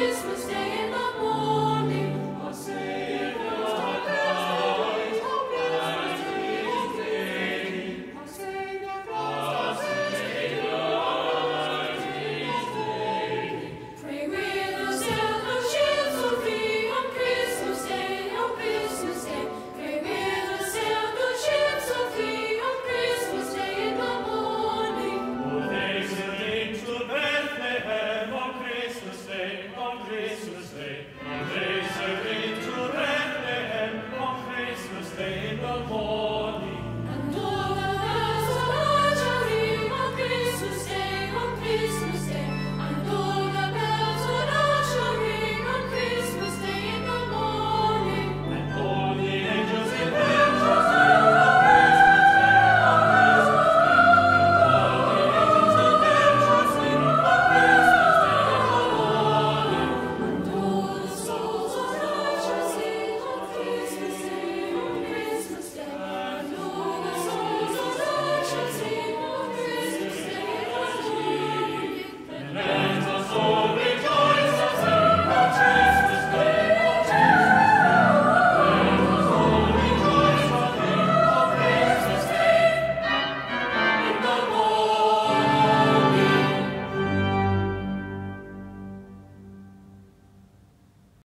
Christmas Day Day, on Christmas Day, to Bethlehem, on Christmas Day in the morning.